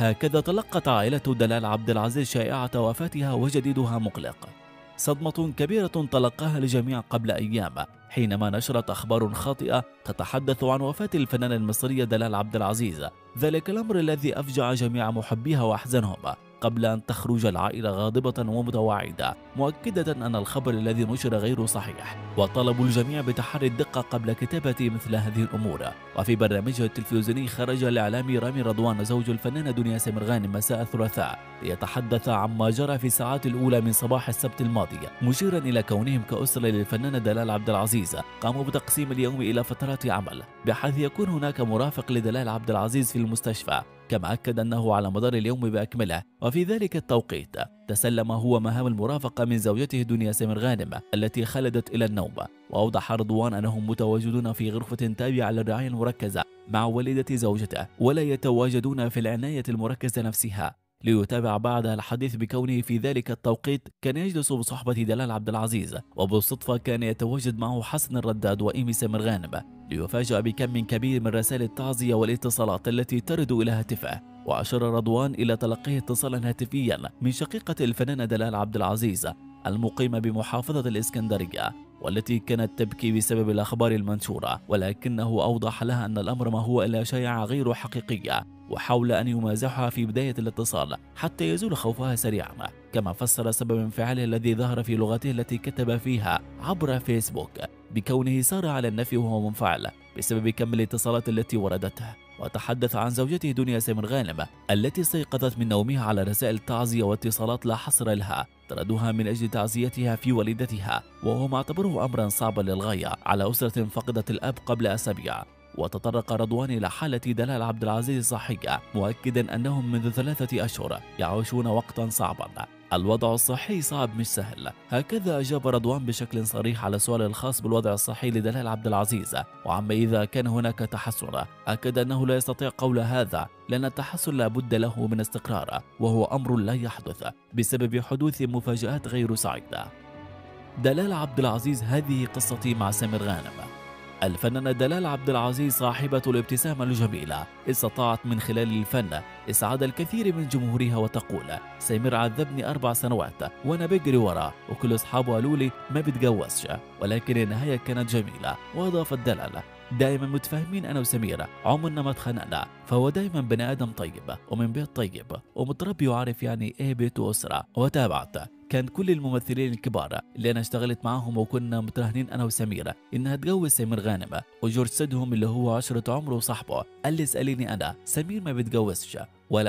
هكذا تلقت عائلة دلال عبد العزيز شائعة وفاتها وجديدها مقلق. صدمة كبيرة تلقاها الجميع قبل أيام حينما نشرت أخبار خاطئة تتحدث عن وفاة الفنانة المصرية دلال عبد العزيز. ذلك الأمر الذي أفجع جميع محبيها وأحزنهم قبل أن تخرج العائلة غاضبة ومتوعدة مؤكدة أن الخبر الذي نشر غير صحيح وطلبوا الجميع بتحري الدقة قبل كتابة مثل هذه الأمور. وفي برنامجه التلفزيوني خرج الإعلامي رامي رضوان زوج الفنانة دنيا سمير غانم مساء الثلاثاء ليتحدث عما جرى في الساعات الأولى من صباح السبت الماضي مشيرا إلى كونهم كأسرة للفنانة دلال عبد العزيز قاموا بتقسيم اليوم إلى فترات عمل بحيث يكون هناك مرافق لدلال عبد العزيز في المستشفى. كما أكد أنه على مدار اليوم بأكمله. وفي ذلك التوقيت تسلم هو مهام المرافقة من زوجته دنيا سمير غانم التي خلدت إلى النوم. وأوضح رضوان أنهم متواجدون في غرفة تابعة للرعاية المركزة مع والدة زوجته ولا يتواجدون في العناية المركزة نفسها. ليتابع بعدها الحديث بكونه في ذلك التوقيت كان يجلس بصحبة دلال عبد العزيز وبالصدفة كان يتواجد معه حسن الرداد وإيمي سمير غانم ليفاجأ بكم كبير من رسائل التعزية والاتصالات التي ترد إلى هاتفه وأشار رضوان إلى تلقيه اتصالا هاتفيا من شقيقة الفنانة دلال عبد العزيز المقيمة بمحافظة الإسكندرية والتي كانت تبكي بسبب الأخبار المنشورة ولكنه أوضح لها أن الأمر ما هو إلا شائعة غير حقيقية وحاول أن يمازحها في بداية الاتصال حتى يزول خوفها سريعا كما فسر سبب انفعاله الذي ظهر في لغته التي كتب فيها عبر فيسبوك بكونه سار على النفي وهو منفعل بسبب كم الاتصالات التي وردته. وتحدث عن زوجته دنيا سمر غانم التي استيقظت من نومها على رسائل تعزية واتصالات لا حصر لها طردوها من أجل تعزيتها في والدتها وهو معتبره أمرا صعبا للغاية على أسرة فقدت الأب قبل أسابيع. وتطرق رضوان إلى حالة دلال عبد العزيز الصحية مؤكدا أنهم منذ ثلاثة أشهر يعيشون وقتا صعبا. الوضع الصحي صعب مش سهل. هكذا أجاب رضوان بشكل صريح على السؤال الخاص بالوضع الصحي لدلال عبد العزيز. وعما إذا كان هناك تحسن أكد أنه لا يستطيع قول هذا لأن التحسن لا بد له من استقرار وهو أمر لا يحدث بسبب حدوث مفاجآت غير سعيدة. دلال عبد العزيز هذه قصتي مع سمير غانم. الفنانة دلال عبد العزيز صاحبة الابتسامة الجميلة استطاعت من خلال الفن إسعاد الكثير من جمهورها وتقول سمير عذبني أربع سنوات وأنا بجري وراه وكل أصحابه قالوا لي ما بتجوزش ولكن النهاية كانت جميلة وأضافت دلال دائما متفاهمين أنا وسميرة عمرنا ما اتخانقنا فهو دائما بني آدم طيب ومن بيت طيب ومتربي وعارف يعني إيه بيت وأسرة. وتابعت كان كل الممثلين الكبار اللي أنا اشتغلت معاهم وكنا متراهنين أنا وسميرة إنها تجوز سمير غانم وجورج سيدهم اللي هو عشرة عمره وصاحبه قال لي اسأليني أنا سمير ما بيتجوزش ولا